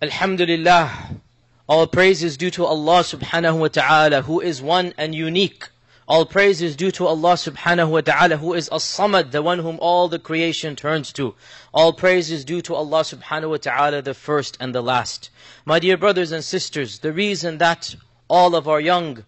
Alhamdulillah. All praise is due to Allah subhanahu wa ta'ala who is one and unique. All praise is due to Allah subhanahu wa ta'ala who is as-samad, the one whom all the creation turns to. All praise is due to Allah subhanahu wa ta'ala, the first and the last. My dear brothers and sisters, the reason that all of our young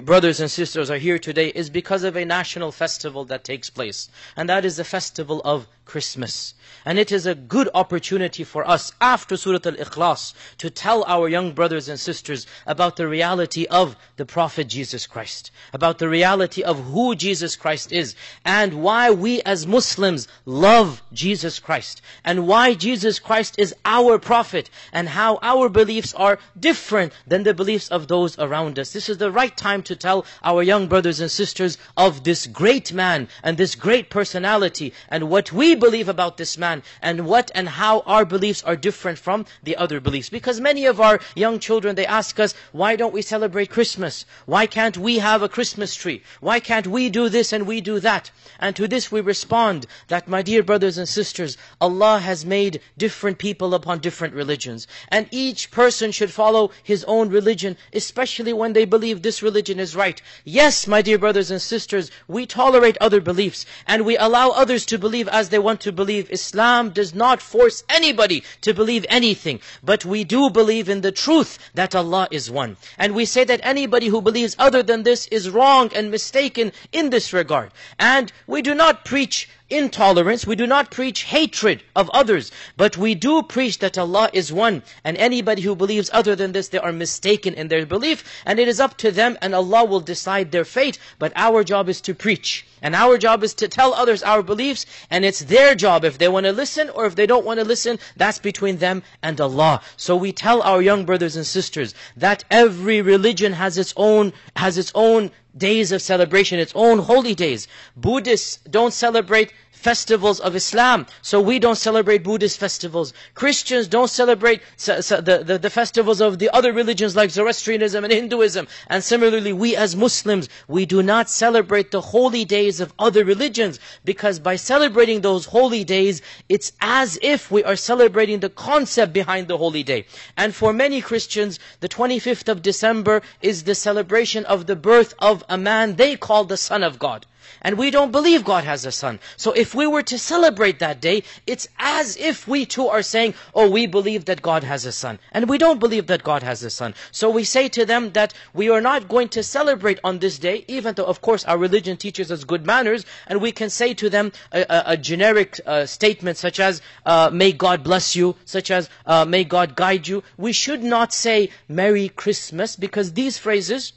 brothers and sisters are here today is because of a national festival that takes place. And that is the festival of Christmas. And it is a good opportunity for us after Surah Al-Ikhlas to tell our young brothers and sisters about the reality of the Prophet Jesus Christ, about the reality of who Jesus Christ is, and why we as Muslims love Jesus Christ, and why Jesus Christ is our Prophet, and how our beliefs are different than the beliefs of those around us. This is the right time to tell our young brothers and sisters of this great man and this great personality and what we believe about this man and what and how our beliefs are different from the other beliefs. Because many of our young children, they ask us, why don't we celebrate Christmas? Why can't we have a Christmas tree? Why can't we do this and we do that? And to this we respond that, my dear brothers and sisters, Allah has made different people upon different religions. And each person should follow his own religion, especially when they believe this religion is right. Yes, my dear brothers and sisters, we tolerate other beliefs and we allow others to believe as they want to believe. Islam does not force anybody to believe anything. But we do believe in the truth that Allah is one. And we say that anybody who believes other than this is wrong and mistaken in this regard. And we do not preach intolerance, we do not preach hatred of others, but we do preach that Allah is one. And anybody who believes other than this, they are mistaken in their belief. And it is up to them and Allah will decide their fate. But our job is to preach. And our job is to tell others our beliefs. And it's their job if they want to listen or if they don't want to listen, that's between them and Allah. So we tell our young brothers and sisters that every religion has its own, has its own days of celebration, its own holy days. Buddhists don't celebrate festivals of Islam. So we don't celebrate Buddhist festivals. Christians don't celebrate the, the, the festivals of the other religions like Zoroastrianism and Hinduism. And similarly, we as Muslims, we do not celebrate the holy days of other religions because by celebrating those holy days, it's as if we are celebrating the concept behind the holy day. And for many Christians, the 25th of December is the celebration of the birth of a man they call the Son of God. And we don't believe God has a son. So if we were to celebrate that day, it's as if we too are saying, oh, we believe that God has a son. And we don't believe that God has a son. So we say to them that we are not going to celebrate on this day, even though of course our religion teaches us good manners, and we can say to them a, a, a generic uh, statement such as, uh, may God bless you, such as, uh, may God guide you. We should not say Merry Christmas, because these phrases,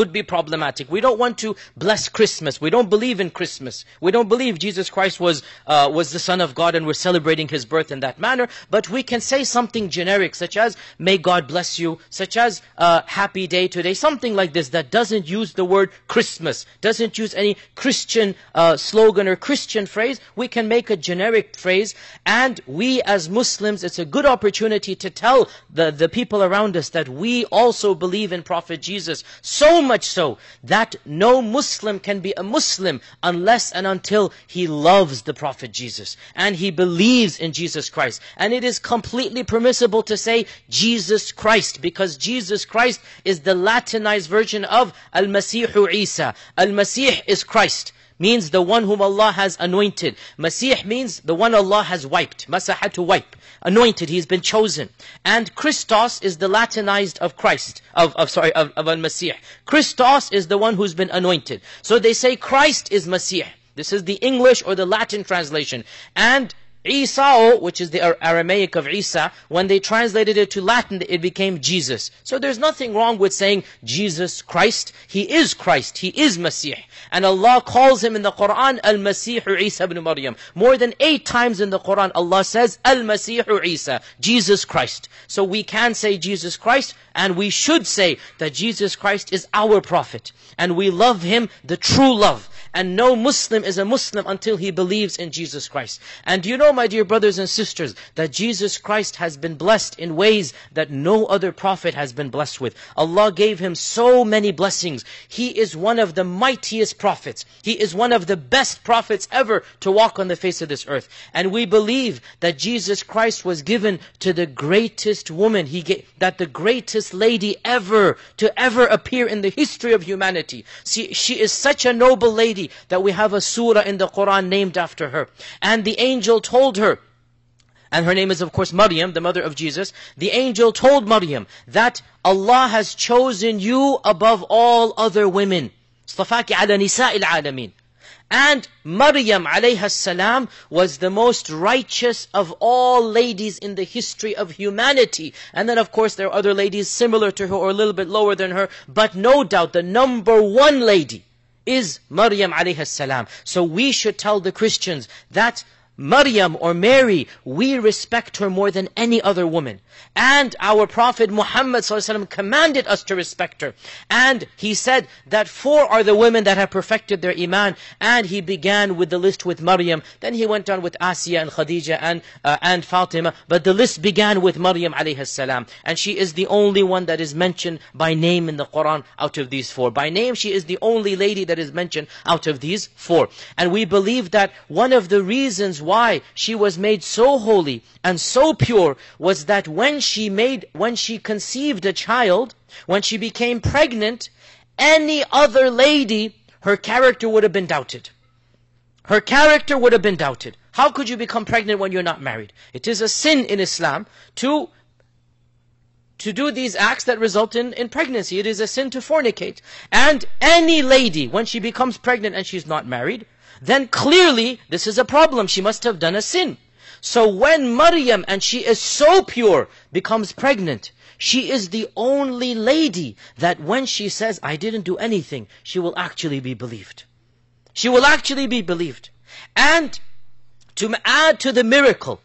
could be problematic. We don't want to bless Christmas. We don't believe in Christmas. We don't believe Jesus Christ was, uh, was the Son of God and we're celebrating His birth in that manner. But we can say something generic such as, may God bless you, such as, uh, happy day today, something like this that doesn't use the word Christmas, doesn't use any Christian uh, slogan or Christian phrase. We can make a generic phrase and we as Muslims, it's a good opportunity to tell the, the people around us that we also believe in Prophet Jesus. So much so that no Muslim can be a Muslim unless and until he loves the Prophet Jesus and he believes in Jesus Christ. And it is completely permissible to say Jesus Christ because Jesus Christ is the Latinized version of Al-Masihu Isa. Al-Masih is Christ means the one whom Allah has anointed. Masih means the one Allah has wiped. Masaha to wipe. Anointed, he's been chosen. And Christos is the Latinized of Christ, of, of sorry, of, of Al-Masih. Christos is the one who's been anointed. So they say Christ is Masih. This is the English or the Latin translation. And Isa, which is the Aramaic of Isa, when they translated it to Latin, it became Jesus. So there's nothing wrong with saying Jesus Christ. He is Christ. He is Masih. And Allah calls him in the Quran, Al-Masih Isa ibn Maryam. More than eight times in the Quran, Allah says, Al-Masih Isa, Jesus Christ. So we can say Jesus Christ, and we should say that Jesus Christ is our Prophet. And we love Him, the true love. And no Muslim is a Muslim until he believes in Jesus Christ. And you know my dear brothers and sisters, that Jesus Christ has been blessed in ways that no other prophet has been blessed with. Allah gave him so many blessings. He is one of the mightiest prophets. He is one of the best prophets ever to walk on the face of this earth. And we believe that Jesus Christ was given to the greatest woman. He gave, that the greatest lady ever to ever appear in the history of humanity. See, she is such a noble lady that we have a surah in the Quran named after her. And the angel told her, and her name is of course Maryam, the mother of Jesus. The angel told Maryam that Allah has chosen you above all other women. اصطفاك على نساء العالمين. And Maryam alayha salam was the most righteous of all ladies in the history of humanity. And then of course there are other ladies similar to her or a little bit lower than her. But no doubt the number one lady is Maryam alayha salam. So we should tell the Christians that Maryam or Mary, we respect her more than any other woman. And our Prophet Muhammad commanded us to respect her. And he said that four are the women that have perfected their iman. And he began with the list with Maryam. Then he went on with Asiya and Khadija and, uh, and Fatima. But the list began with Maryam alayhi salam. And she is the only one that is mentioned by name in the Quran out of these four. By name, she is the only lady that is mentioned out of these four. And we believe that one of the reasons why she was made so holy and so pure was that when she made, when she conceived a child, when she became pregnant, any other lady, her character would have been doubted. Her character would have been doubted. How could you become pregnant when you're not married? It is a sin in Islam to to do these acts that result in, in pregnancy. It is a sin to fornicate. And any lady, when she becomes pregnant and she's not married, then clearly this is a problem. She must have done a sin. So when Maryam, and she is so pure, becomes pregnant, she is the only lady that when she says, I didn't do anything, she will actually be believed. She will actually be believed. And to add to the miracle,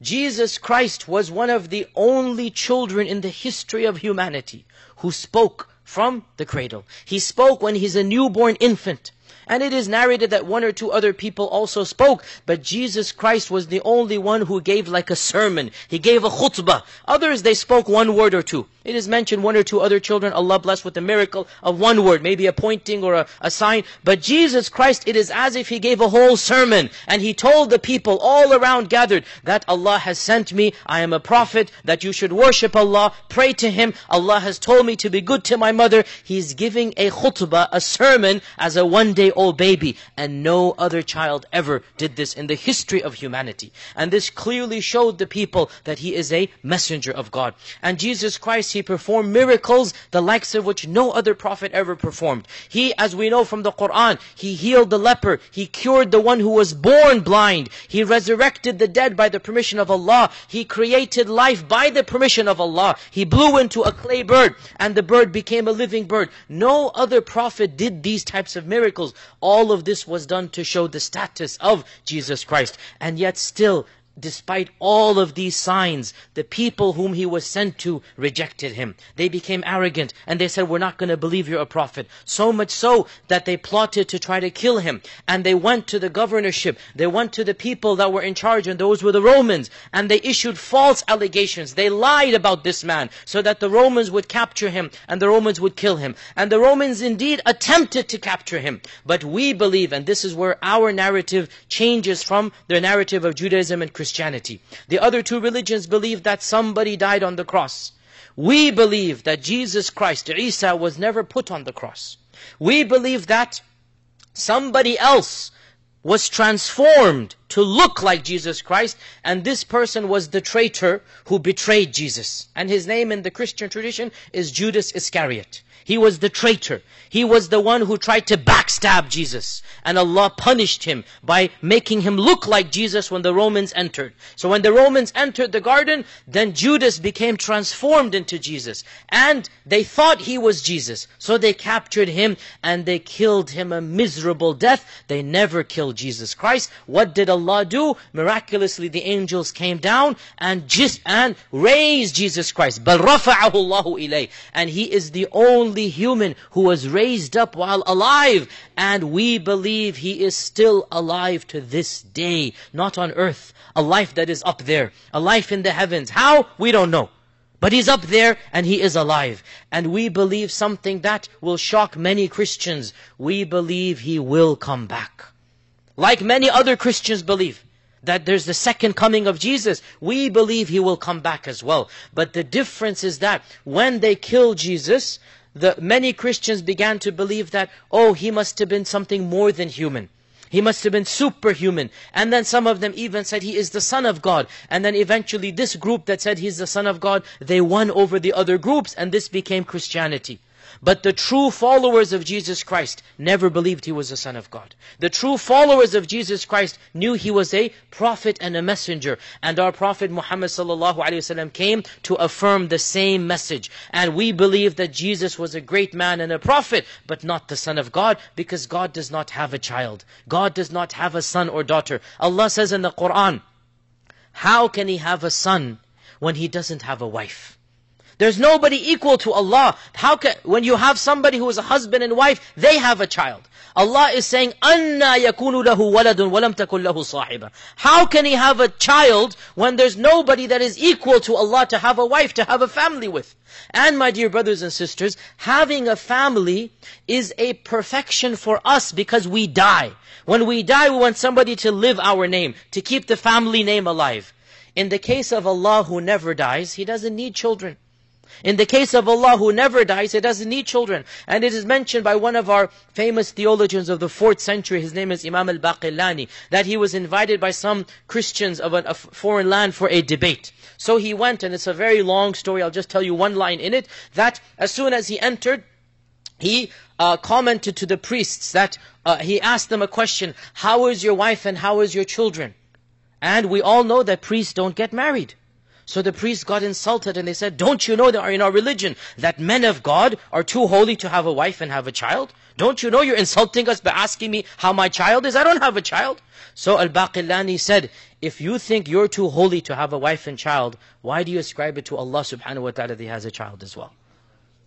Jesus Christ was one of the only children in the history of humanity who spoke from the cradle. He spoke when he's a newborn infant. And it is narrated that one or two other people also spoke, but Jesus Christ was the only one who gave like a sermon. He gave a khutbah. Others, they spoke one word or two. It is mentioned one or two other children, Allah blessed with a miracle of one word, maybe a pointing or a, a sign. But Jesus Christ, it is as if He gave a whole sermon. And He told the people all around gathered that Allah has sent me, I am a prophet, that you should worship Allah, pray to Him. Allah has told me to be good to my mother. He's giving a khutbah, a sermon, as a one day old baby. And no other child ever did this in the history of humanity. And this clearly showed the people that he is a messenger of God. And Jesus Christ, he performed miracles, the likes of which no other prophet ever performed. He, as we know from the Quran, he healed the leper, he cured the one who was born blind, he resurrected the dead by the permission of Allah, he created life by the permission of Allah, he blew into a clay bird, and the bird became a living bird. No other prophet did these types of miracles. All of this was done to show the status of Jesus Christ. And yet still, despite all of these signs, the people whom he was sent to rejected him. They became arrogant and they said, we're not going to believe you're a prophet. So much so that they plotted to try to kill him. And they went to the governorship. They went to the people that were in charge and those were the Romans. And they issued false allegations. They lied about this man so that the Romans would capture him and the Romans would kill him. And the Romans indeed attempted to capture him. But we believe, and this is where our narrative changes from the narrative of Judaism and Christianity, Christianity. The other two religions believe that somebody died on the cross. We believe that Jesus Christ, Isa, was never put on the cross. We believe that somebody else was transformed to look like Jesus Christ, and this person was the traitor who betrayed Jesus. And his name in the Christian tradition is Judas Iscariot. He was the traitor. He was the one who tried to backstab Jesus. And Allah punished him by making him look like Jesus when the Romans entered. So when the Romans entered the garden, then Judas became transformed into Jesus. And they thought he was Jesus. So they captured him and they killed him a miserable death. They never killed Jesus Christ. What did Allah Allah do? Miraculously the angels came down and just and raised Jesus Christ. بَلْ رَفَعَهُ اللَّهُ إِلَيْهِ And He is the only human who was raised up while alive. And we believe He is still alive to this day. Not on earth. A life that is up there. A life in the heavens. How? We don't know. But He's up there and He is alive. And we believe something that will shock many Christians. We believe He will come back. Like many other Christians believe that there's the second coming of Jesus. We believe He will come back as well. But the difference is that when they killed Jesus, the many Christians began to believe that, oh, He must have been something more than human. He must have been superhuman. And then some of them even said he is the Son of God. And then eventually this group that said he's the Son of God, they won over the other groups and this became Christianity. But the true followers of Jesus Christ never believed He was the Son of God. The true followers of Jesus Christ knew He was a prophet and a messenger. And our Prophet Muhammad ﷺ came to affirm the same message. And we believe that Jesus was a great man and a prophet, but not the Son of God, because God does not have a child. God does not have a son or daughter. Allah says in the Quran, how can He have a son when He doesn't have a wife? There's nobody equal to Allah. How can, when you have somebody who is a husband and wife, they have a child. Allah is saying, أَنَّا يَكُونُ لَهُ وَلَدٌ وَلَمْ تَكُنْ لَهُ صَاحِبًا How can he have a child when there's nobody that is equal to Allah to have a wife, to have a family with? And my dear brothers and sisters, having a family is a perfection for us because we die. When we die, we want somebody to live our name, to keep the family name alive. In the case of Allah who never dies, He doesn't need children. In the case of Allah who never dies, He doesn't need children. And it is mentioned by one of our famous theologians of the 4th century, his name is Imam al-Baqillani, that he was invited by some Christians of a foreign land for a debate. So he went, and it's a very long story, I'll just tell you one line in it, that as soon as he entered, he uh, commented to the priests that uh, he asked them a question, how is your wife and how is your children? And we all know that priests don't get married. So the priests got insulted and they said, don't you know that are in our religion that men of God are too holy to have a wife and have a child? Don't you know you're insulting us by asking me how my child is? I don't have a child. So Al-Baqillani said, if you think you're too holy to have a wife and child, why do you ascribe it to Allah subhanahu wa ta'ala that He has a child as well?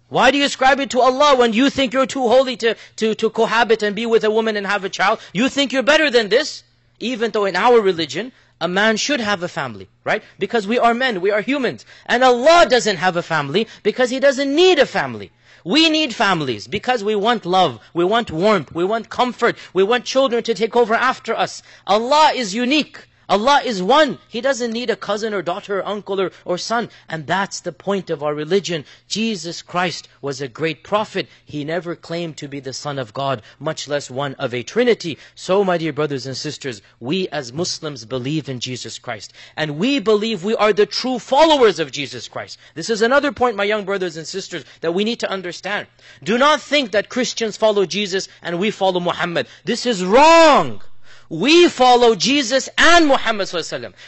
Why do you ascribe it to Allah when you think you're too holy to, to, to cohabit and be with a woman and have a child? You think you're better than this? Even though in our religion, a man should have a family, right? Because we are men, we are humans. And Allah doesn't have a family because He doesn't need a family. We need families because we want love, we want warmth, we want comfort, we want children to take over after us. Allah is unique. Allah is one. He doesn't need a cousin or daughter or uncle or, or son. And that's the point of our religion. Jesus Christ was a great prophet. He never claimed to be the Son of God, much less one of a Trinity. So, my dear brothers and sisters, we as Muslims believe in Jesus Christ. And we believe we are the true followers of Jesus Christ. This is another point, my young brothers and sisters, that we need to understand. Do not think that Christians follow Jesus and we follow Muhammad. This is wrong. We follow Jesus and Muhammad.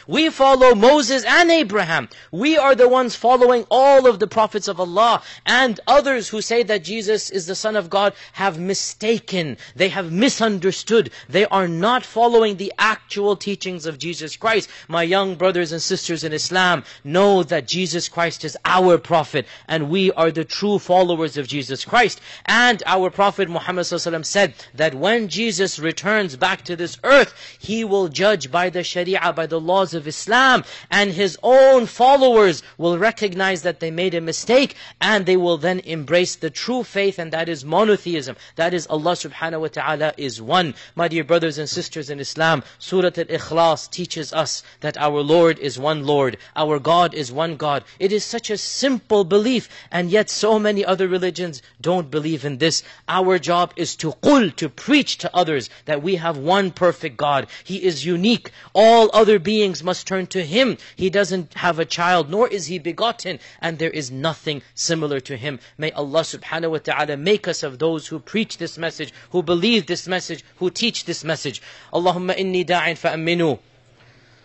We follow Moses and Abraham. We are the ones following all of the prophets of Allah. And others who say that Jesus is the Son of God have mistaken. They have misunderstood. They are not following the actual teachings of Jesus Christ. My young brothers and sisters in Islam, know that Jesus Christ is our prophet. And we are the true followers of Jesus Christ. And our Prophet Muhammad said that when Jesus returns back to this earth, earth, he will judge by the sharia, by the laws of Islam. And his own followers will recognize that they made a mistake and they will then embrace the true faith and that is monotheism. That is Allah subhanahu wa ta'ala is one. My dear brothers and sisters in Islam, Surah Al-Ikhlas teaches us that our Lord is one Lord. Our God is one God. It is such a simple belief and yet so many other religions don't believe in this. Our job is to qul, to preach to others that we have one perfect perfect God. He is unique. All other beings must turn to Him. He doesn't have a child, nor is He begotten, and there is nothing similar to Him. May Allah subhanahu wa ta'ala make us of those who preach this message, who believe this message, who teach this message. Allahumma inni da'in fa'aminu.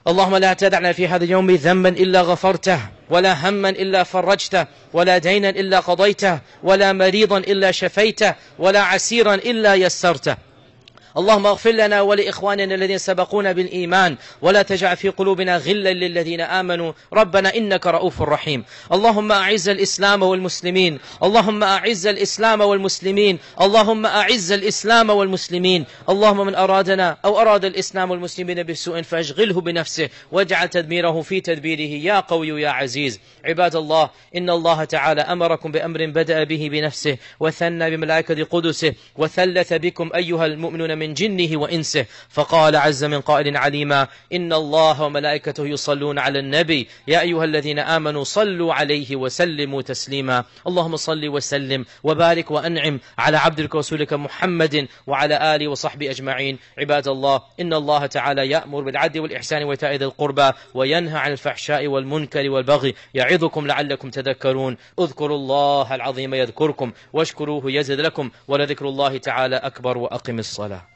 اللهم لا تدعنا في هذا اليوم ذنبا إلا غفرته ولا هما إلا فرجته ولا دينا إلا قضيته ولا مريضا إلا شفيته ولا عسيرا إلا يسرته اللهم اغفر لنا ولإخواننا الذين سبقونا بالإيمان ولا تجعل في قلوبنا غلا للذين آمنوا. ربنا إنك رؤوف رحيم. اللهم أعز الإسلام والمسلمين. اللهم أعز الإسلام والمسلمين. اللهم أعز الإسلام والمسلمين. اللهم من أرادنا أو أراد الإسلام والمسلمين بسوء فأشغله بنفسه واجعل تدميره في تدبيره. يا قوي يا عزيز. عباد الله إن الله تعالى أمركم بأمر بدأ به بنفسه وثنى بملائكة قدسه وثلث بكم أيها المؤمنون من جنه وإنسه. فقال عز من قائل عليما إن الله وملائكته يصلون على النبي. يا أيها الذين آمنوا صلوا عليه وسلموا تسليما. اللهم صل وسلم وبارك وأنعم على عبدك ورسولك محمد وعلى آله وصحبه أجمعين. عباد الله إن الله تعالى يأمر بالعدل والإحسان وإيتاء ذي القربى وينهى عن الفحشاء والمنكر والبغي يعظكم لعلكم تذكرون. اذكروا الله العظيم يذكركم واشكروه يزد لكم ولذكر الله تعالى أكبر وأقم الصلاة.